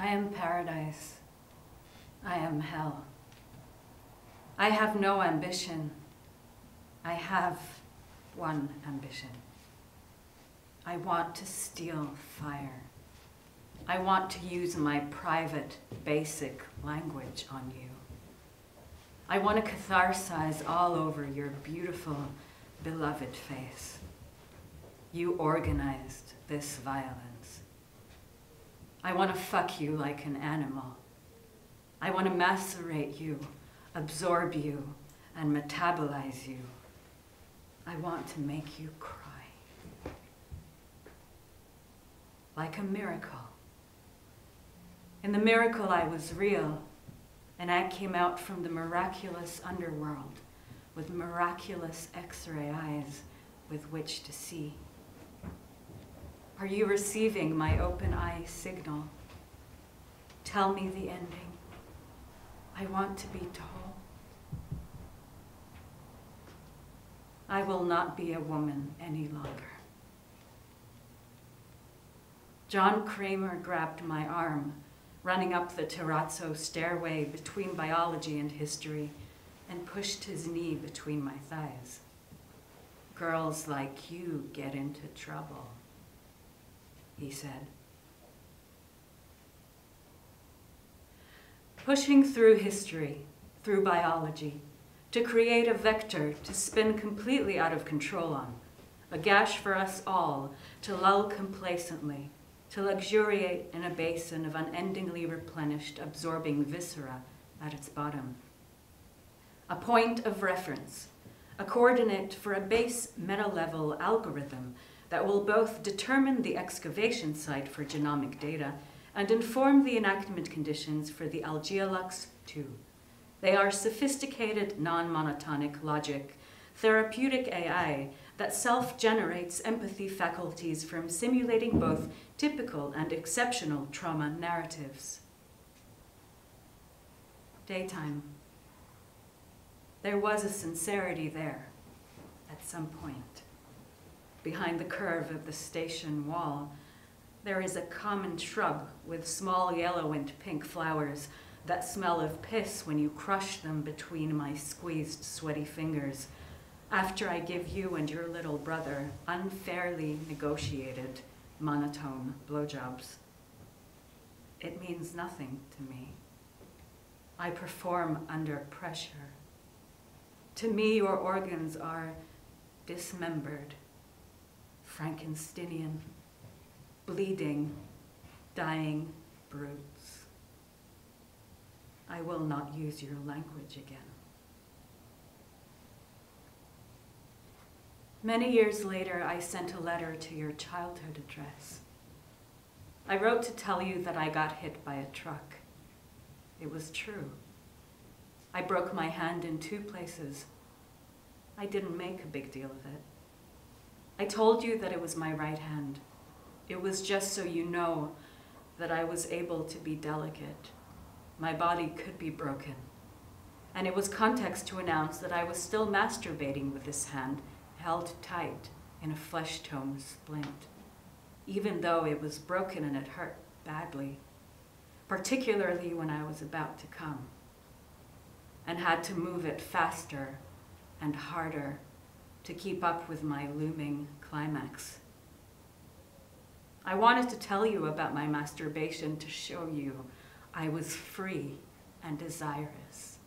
I am paradise. I am hell. I have no ambition. I have one ambition. I want to steal fire. I want to use my private, basic language on you. I want to catharsize all over your beautiful, beloved face. You organized this violence. I want to fuck you like an animal. I want to macerate you, absorb you, and metabolize you. I want to make you cry. Like a miracle. In the miracle, I was real, and I came out from the miraculous underworld with miraculous x ray eyes with which to see. Are you receiving my open eye signal? Tell me the ending. I want to be told. I will not be a woman any longer. John Kramer grabbed my arm, running up the terrazzo stairway between biology and history, and pushed his knee between my thighs. Girls like you get into trouble he said. Pushing through history, through biology, to create a vector to spin completely out of control on, a gash for us all to lull complacently, to luxuriate in a basin of unendingly replenished, absorbing viscera at its bottom. A point of reference, a coordinate for a base meta-level algorithm that will both determine the excavation site for genomic data and inform the enactment conditions for the AlgaeaLux 2. They are sophisticated, non-monotonic logic, therapeutic AI that self-generates empathy faculties from simulating both typical and exceptional trauma narratives. Daytime. There was a sincerity there at some point behind the curve of the station wall, there is a common shrub with small yellow and pink flowers that smell of piss when you crush them between my squeezed, sweaty fingers after I give you and your little brother unfairly negotiated, monotone blowjobs. It means nothing to me. I perform under pressure. To me, your organs are dismembered Frankensteinian, bleeding, dying brutes. I will not use your language again. Many years later, I sent a letter to your childhood address. I wrote to tell you that I got hit by a truck. It was true. I broke my hand in two places. I didn't make a big deal of it. I told you that it was my right hand. It was just so you know that I was able to be delicate. My body could be broken. And it was context to announce that I was still masturbating with this hand held tight in a flesh tone splint, even though it was broken and it hurt badly, particularly when I was about to come, and had to move it faster and harder to keep up with my looming climax. I wanted to tell you about my masturbation to show you I was free and desirous.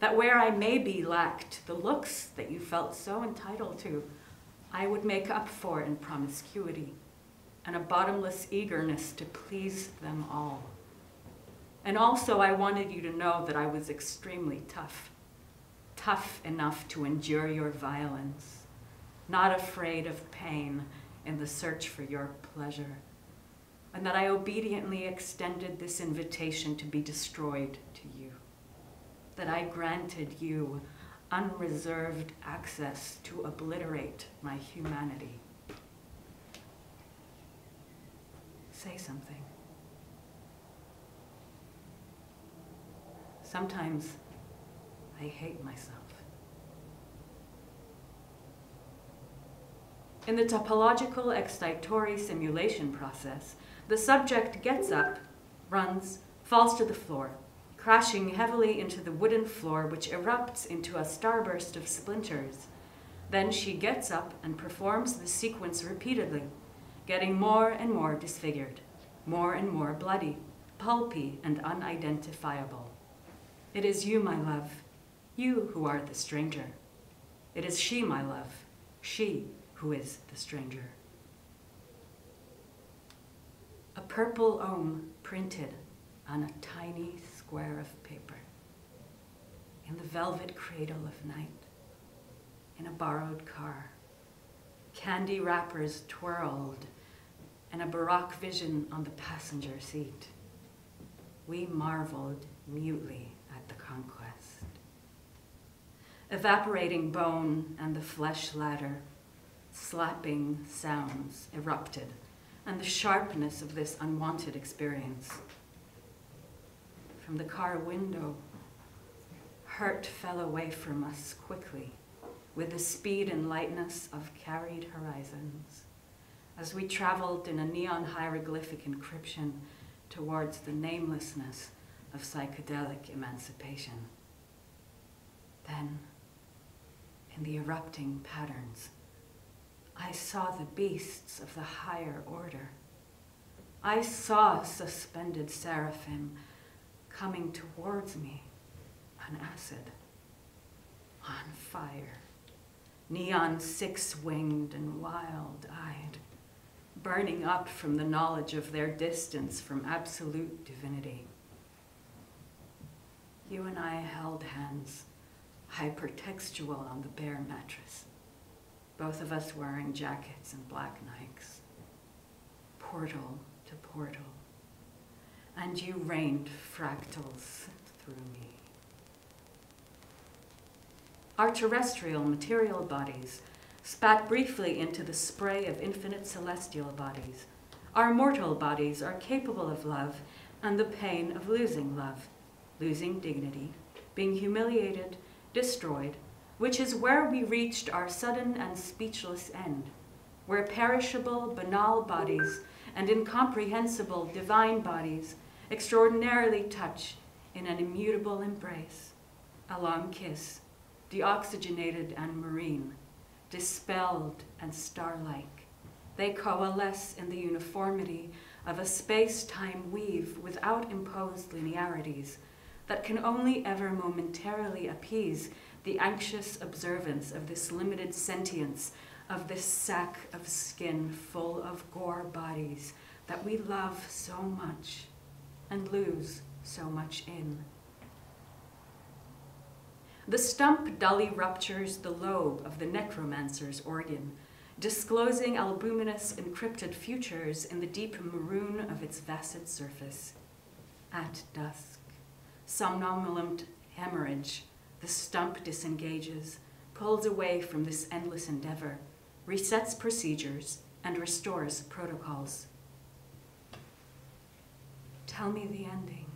That where I maybe lacked the looks that you felt so entitled to, I would make up for in promiscuity and a bottomless eagerness to please them all. And also I wanted you to know that I was extremely tough tough enough to endure your violence, not afraid of pain in the search for your pleasure, and that I obediently extended this invitation to be destroyed to you, that I granted you unreserved access to obliterate my humanity. Say something. Sometimes I hate myself. In the topological excitatory simulation process, the subject gets up, runs, falls to the floor, crashing heavily into the wooden floor, which erupts into a starburst of splinters. Then she gets up and performs the sequence repeatedly, getting more and more disfigured, more and more bloody, pulpy, and unidentifiable. It is you, my love, you who are the stranger. It is she, my love, she who is the stranger. A purple ohm printed on a tiny square of paper. In the velvet cradle of night. In a borrowed car. Candy wrappers twirled and a baroque vision on the passenger seat. We marveled mutely at the conquest evaporating bone and the flesh ladder, slapping sounds erupted, and the sharpness of this unwanted experience. From the car window, hurt fell away from us quickly with the speed and lightness of carried horizons as we traveled in a neon hieroglyphic encryption towards the namelessness of psychedelic emancipation. Then, in the erupting patterns. I saw the beasts of the higher order. I saw suspended seraphim coming towards me on acid, on fire, neon six winged and wild eyed, burning up from the knowledge of their distance from absolute divinity. You and I held hands hypertextual on the bare mattress. Both of us wearing jackets and black Nikes. Portal to portal. And you rained fractals through me. Our terrestrial material bodies spat briefly into the spray of infinite celestial bodies. Our mortal bodies are capable of love and the pain of losing love, losing dignity, being humiliated, destroyed, which is where we reached our sudden and speechless end, where perishable, banal bodies and incomprehensible divine bodies extraordinarily touch in an immutable embrace, a long kiss, deoxygenated and marine, dispelled and star-like. They coalesce in the uniformity of a space-time weave without imposed linearities, that can only ever momentarily appease the anxious observance of this limited sentience, of this sack of skin full of gore bodies that we love so much and lose so much in. The stump dully ruptures the lobe of the necromancer's organ, disclosing albuminous encrypted futures in the deep maroon of its vasted surface. At dusk, somnolent hemorrhage, the stump disengages, pulls away from this endless endeavor, resets procedures, and restores protocols. Tell me the ending.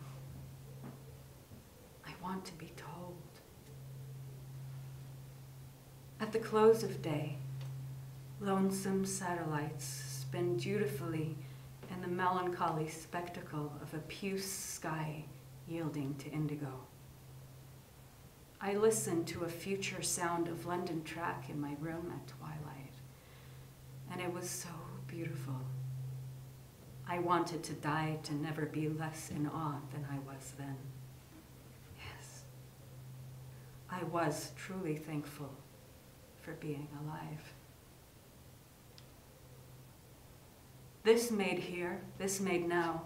I want to be told. At the close of day, lonesome satellites spin dutifully in the melancholy spectacle of a puce sky yielding to indigo. I listened to a future sound of London track in my room at twilight, and it was so beautiful. I wanted to die to never be less in awe than I was then. Yes, I was truly thankful for being alive. This made here, this made now,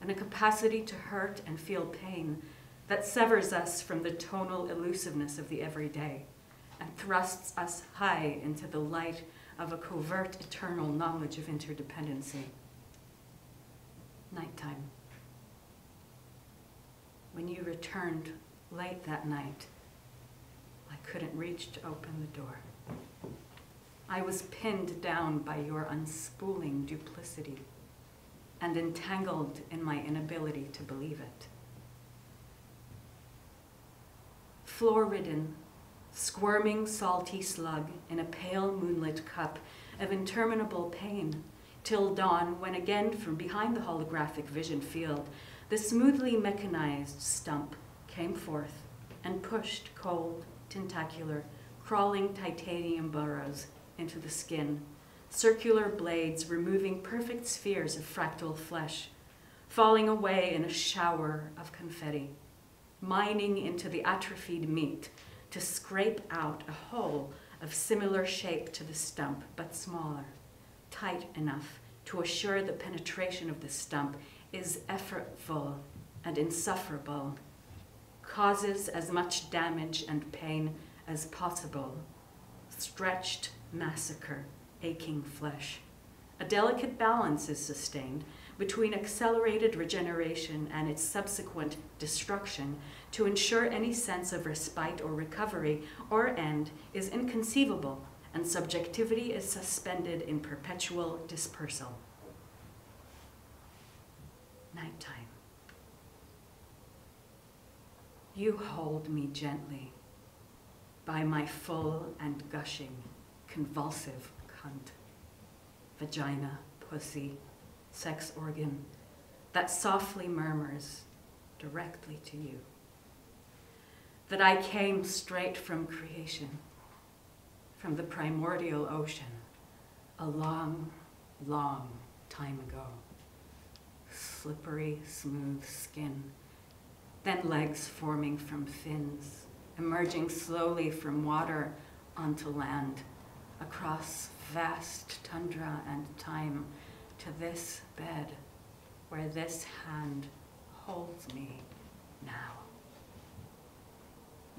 and a capacity to hurt and feel pain that severs us from the tonal elusiveness of the everyday and thrusts us high into the light of a covert eternal knowledge of interdependency. Nighttime. When you returned late that night, I couldn't reach to open the door. I was pinned down by your unspooling duplicity and entangled in my inability to believe it. Floor ridden, squirming salty slug in a pale moonlit cup of interminable pain, till dawn when again from behind the holographic vision field, the smoothly mechanized stump came forth and pushed cold, tentacular, crawling titanium burrows into the skin, circular blades removing perfect spheres of fractal flesh, falling away in a shower of confetti, mining into the atrophied meat to scrape out a hole of similar shape to the stump, but smaller, tight enough to assure the penetration of the stump is effortful and insufferable, causes as much damage and pain as possible, stretched massacre, aching flesh. A delicate balance is sustained between accelerated regeneration and its subsequent destruction to ensure any sense of respite or recovery or end is inconceivable and subjectivity is suspended in perpetual dispersal. Nighttime. You hold me gently by my full and gushing convulsive cunt, vagina, pussy, sex organ that softly murmurs directly to you. That I came straight from creation, from the primordial ocean, a long, long time ago. Slippery, smooth skin, then legs forming from fins, emerging slowly from water onto land across vast tundra and time to this bed where this hand holds me now.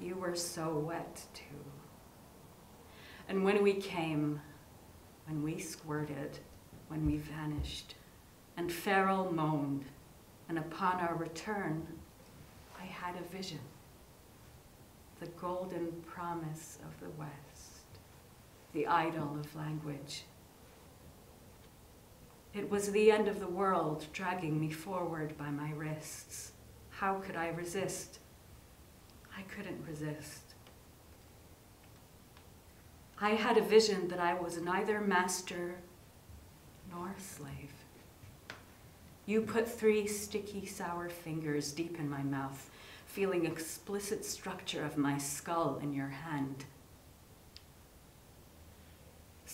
You were so wet too. And when we came, when we squirted, when we vanished, and Feral moaned, and upon our return, I had a vision, the golden promise of the West the idol of language. It was the end of the world dragging me forward by my wrists. How could I resist? I couldn't resist. I had a vision that I was neither master nor slave. You put three sticky, sour fingers deep in my mouth, feeling explicit structure of my skull in your hand.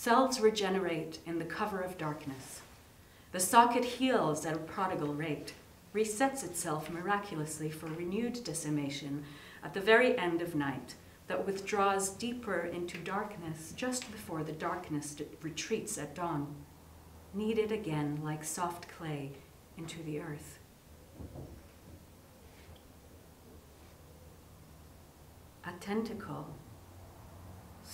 Cells regenerate in the cover of darkness. The socket heals at a prodigal rate, resets itself miraculously for renewed decimation at the very end of night that withdraws deeper into darkness just before the darkness retreats at dawn, kneaded again like soft clay into the earth. A tentacle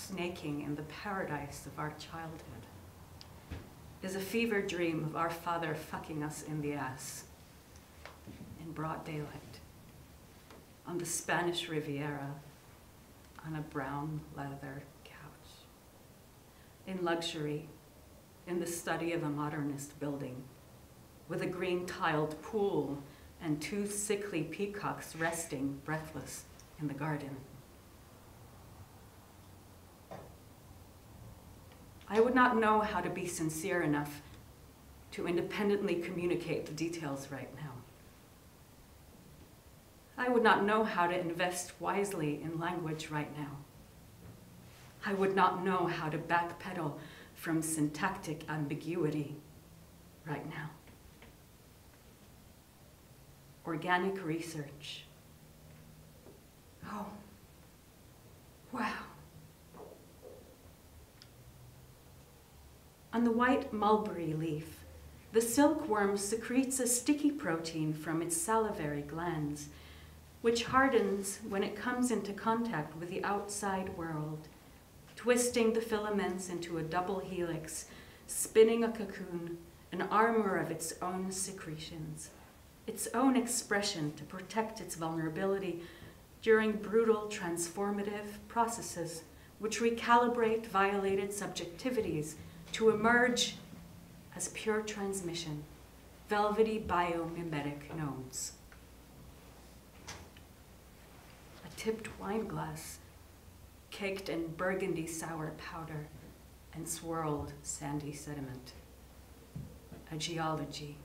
snaking in the paradise of our childhood is a fever dream of our father fucking us in the ass in broad daylight on the Spanish Riviera on a brown leather couch. In luxury, in the study of a modernist building, with a green tiled pool and two sickly peacocks resting breathless in the garden. I would not know how to be sincere enough to independently communicate the details right now. I would not know how to invest wisely in language right now. I would not know how to backpedal from syntactic ambiguity right now. Organic research. Oh, On the white mulberry leaf, the silkworm secretes a sticky protein from its salivary glands, which hardens when it comes into contact with the outside world, twisting the filaments into a double helix, spinning a cocoon, an armor of its own secretions, its own expression to protect its vulnerability during brutal transformative processes which recalibrate violated subjectivities to emerge as pure transmission, velvety biomimetic nodes. A tipped wine glass, caked in burgundy sour powder and swirled sandy sediment. A geology,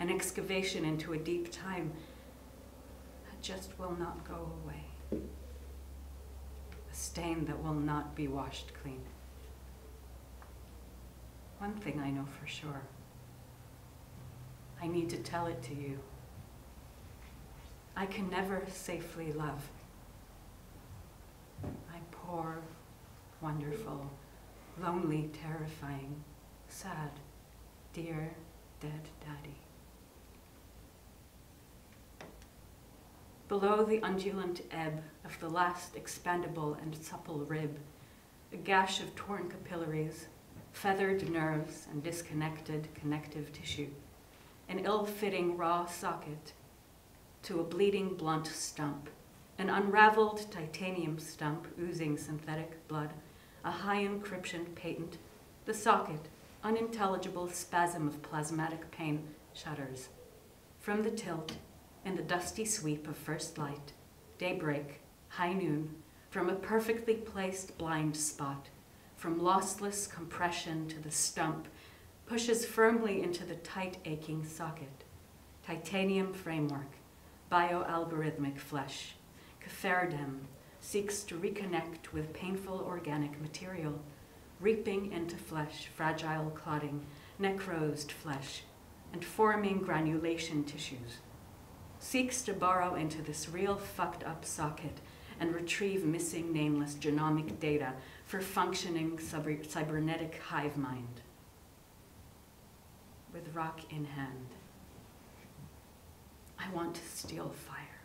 an excavation into a deep time that just will not go away. A stain that will not be washed clean. One thing I know for sure. I need to tell it to you. I can never safely love. My poor, wonderful, lonely, terrifying, sad, dear, dead daddy. Below the undulant ebb of the last expandable and supple rib, a gash of torn capillaries, feathered nerves, and disconnected connective tissue, an ill-fitting raw socket to a bleeding blunt stump, an unraveled titanium stump oozing synthetic blood, a high encryption patent, the socket, unintelligible spasm of plasmatic pain, shudders. From the tilt, in the dusty sweep of first light, daybreak, high noon, from a perfectly placed blind spot, from lossless compression to the stump, pushes firmly into the tight aching socket. Titanium framework, bioalgorithmic flesh. Keferdem seeks to reconnect with painful organic material, reaping into flesh, fragile clotting, necrosed flesh, and forming granulation tissues. Seeks to burrow into this real fucked up socket and retrieve missing nameless genomic data for functioning cybernetic hive mind. With rock in hand, I want to steal fire.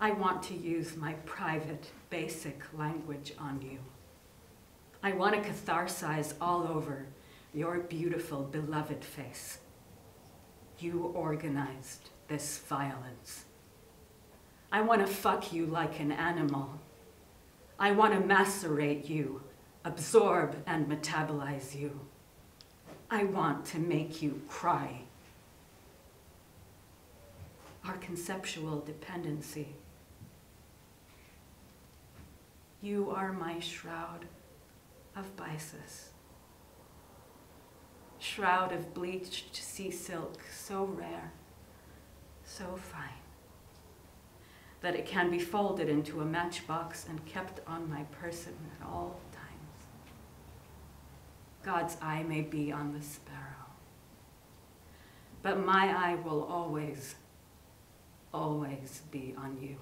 I want to use my private, basic language on you. I want to catharsize all over your beautiful, beloved face. You organized this violence. I want to fuck you like an animal. I want to macerate you, absorb and metabolize you. I want to make you cry. Our conceptual dependency. You are my shroud of byssus. Shroud of bleached sea silk, so rare, so fine that it can be folded into a matchbox and kept on my person at all times. God's eye may be on the sparrow, but my eye will always, always be on you.